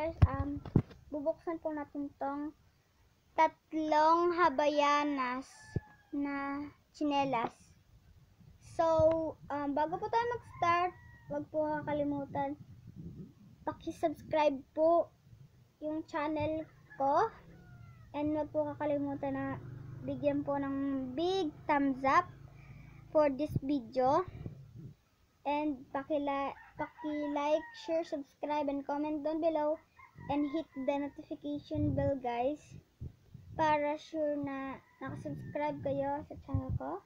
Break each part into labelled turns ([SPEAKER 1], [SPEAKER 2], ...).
[SPEAKER 1] guys, um, bubuksan po natin tong tatlong habayanas na chinelas. So, um, bago po tayo mag-start, wag po kakalimutan, paki-subscribe po yung channel ko. And wag po kakalimutan na bigyan po ng big thumbs up for this video. And paki-like, paki-like, share, subscribe, and comment down below. And hit the notification bell guys. Para sure na nakasubscribe kayo sa channel ko.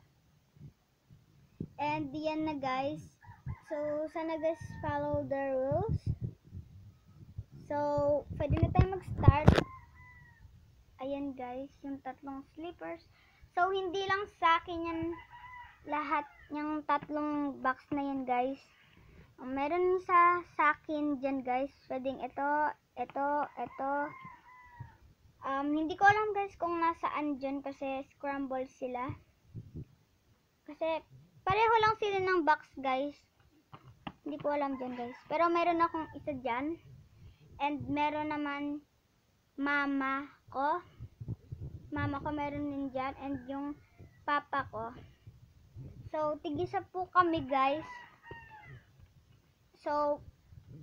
[SPEAKER 1] And yan na guys. So, sana guys follow the rules. So, pwede na tayo mag-start. Ayan guys, yung tatlong slippers. So, hindi lang sa akin yan lahat yung tatlong box na yan guys. Meron sa sa akin dyan guys. Pwedeng ito, ito, ito. Um, hindi ko alam guys kung nasaan dyan kasi scramble sila. Kasi pareho lang sila ng box guys. Hindi ko alam dyan guys. Pero meron akong isa dyan. And meron naman mama ko. Mama ko meron din dyan. And yung papa ko. So, tigisa po kami guys. So,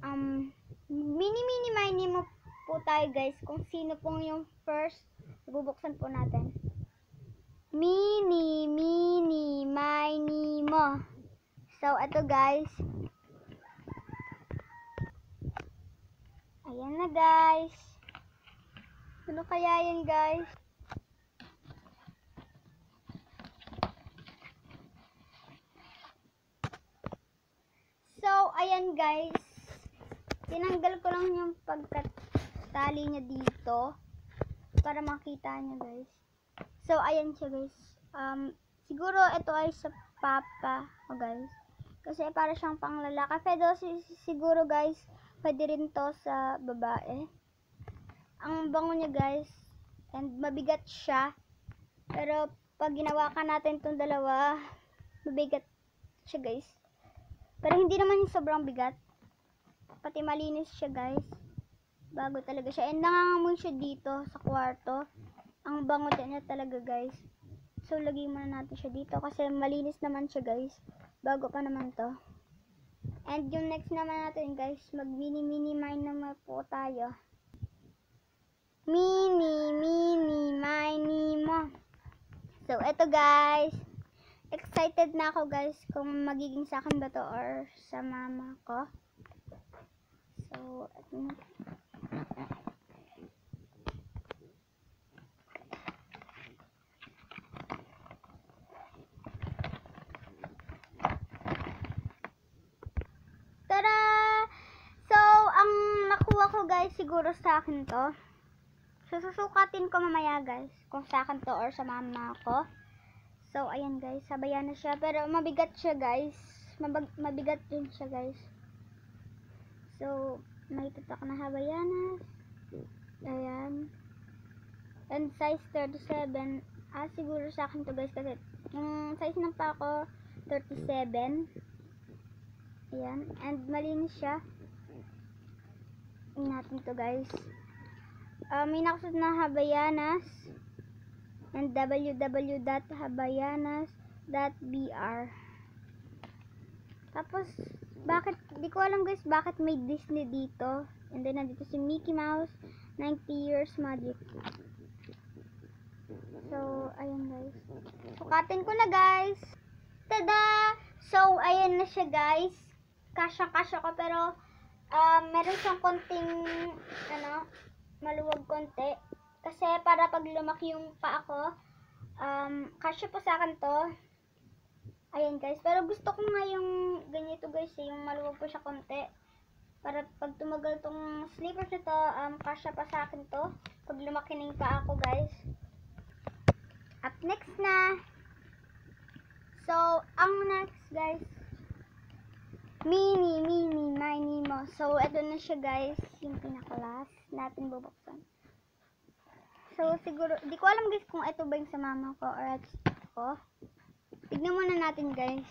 [SPEAKER 1] um, mini-mini mini mo po tayo guys kung sino pong yung first bubuksan po natin. Mini, mini, mini mo. So, ito guys. Ayan na guys. Ano kaya yan guys? So, ayan guys. Tinanggal ko lang yung pagkatali niya dito. Para makita niya guys. So, ayan siya guys. Um, siguro ito ay sa papa ko guys. Kasi para siyang panglalaki. Pero si- siguro guys, pwede rin to sa babae. Ang bango niya guys. And mabigat siya. Pero pag ginawa ka natin itong dalawa, mabigat siya guys. Pero hindi naman yung sobrang bigat. Pati malinis siya guys. Bago talaga siya. And nangangamoy siya dito sa kwarto. Ang bango niya talaga guys. So lagay muna natin siya dito kasi malinis naman siya guys. Bago pa naman to. And yung next naman natin guys, mag mini mini mine naman po tayo. Mini mini mini mo. So eto guys. Excited na ako guys kung magiging sa akin ba to or sa mama ko. So, na. Tada! So, ang nakuha ko guys, siguro sa akin to. Susukatin ko mamaya guys, kung sa akin to or sa mama ko. So, ayan guys, sabayan na siya. Pero mabigat siya guys. Mabag mabigat din siya guys. So, may tatak na habayanas. Ayan. And size 37. Ah, siguro sa akin to guys kasi yung size ng pa ko 37. Ayan. And malinis siya. Tingnan natin to guys. Uh, may nakasot na habayanas and www.habayanas.br Tapos, bakit, di ko alam guys, bakit may Disney dito. And then, nandito si Mickey Mouse, 90 Years Magic. So, ayan guys. Sukatin ko na guys. Tada! So, ayan na siya guys. Kasya-kasya ko, pero, um, meron siyang konting, ano, maluwag konti. Kasi para pag lumaki yung pa ako, um, kasya po sa akin to. Ayan guys. Pero gusto ko nga yung ganito guys, eh, yung maluwag po siya konti. Para pag tumagal tong slippers na to, um, kasya pa sa akin to. Pag lumaki na pa ako guys. Up next na. So, ang next guys, mini, mini, mini mo. So, ito na siya guys, yung pinaka-last natin bubuksan. So, siguro, di ko alam guys kung ito ba yung sa mama ko or ito ko. Tignan muna natin guys.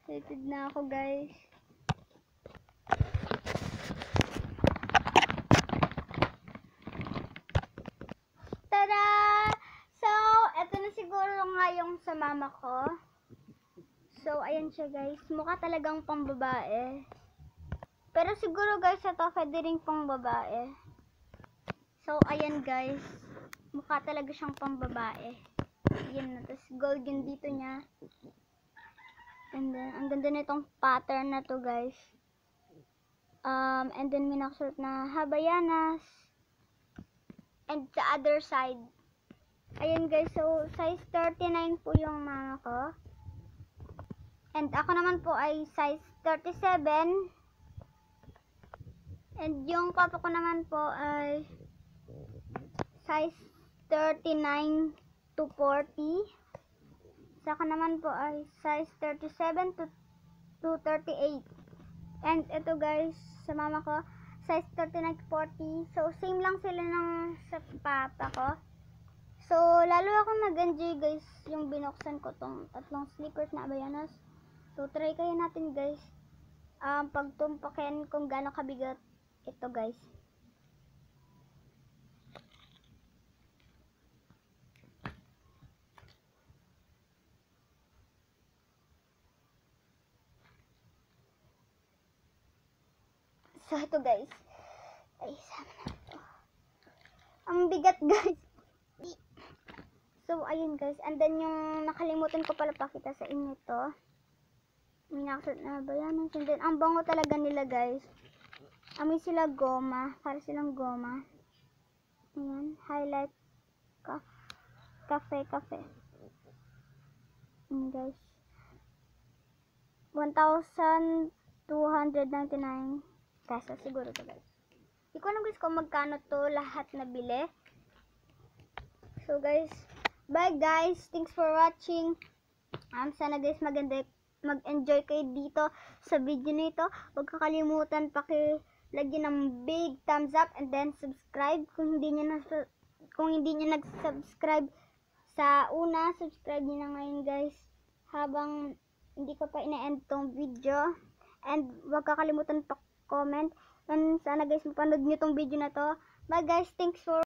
[SPEAKER 1] Excited na ako guys. Tada! So, eto na siguro nga yung sa mama ko. So, ayan siya guys. Mukha talagang pang babae. Pero siguro guys, ito pwede rin pang babae. So, ayan guys. Mukha talaga siyang pang babae. Ayan na. Tapos gold yung dito niya. And then, ang ganda nitong pattern na to guys. Um, and then may nakasuot na habayanas. And sa other side, Ayan guys, so size 39 po yung mama ko. And ako naman po ay size 37. And yung papa ko naman po ay size 39 to 40. Sa akin naman po ay size 37 to, to 38. And ito guys, sa mama ko, size 39 to 40. So, same lang sila ng sa papa ko. So, lalo akong nag-enjoy guys yung binuksan ko tong tatlong slippers na Abayanas. So, try kayo natin guys. Um, pagtumpakin kung gaano kabigat ito guys. So, ito guys. Ay, sama na ito. Ang bigat guys. So, ayun guys. And then, yung nakalimutan ko pala pakita sa inyo to. May na bayanan. And then, ang bango talaga nila guys. Amoy sila goma. Para silang goma. Ayan. Highlight. Cafe. Cafe. Cafe. Ayan guys. 1,299 pesos siguro to guys. Hindi ko alam guys kung magkano to lahat na bili. So guys, Bye guys. Thanks for watching. Um, sana guys maganda mag-enjoy kayo dito sa video nito. Huwag kakalimutan pakilagyan ng big thumbs up and then subscribe kung hindi niyo na kung hindi niyo nag-subscribe sa una, subscribe niyo na ngayon guys habang hindi ko pa ina-end tong video. And huwag kakalimutan pa comment. And sana guys mapanood niyo tong video na to. Bye guys. Thanks for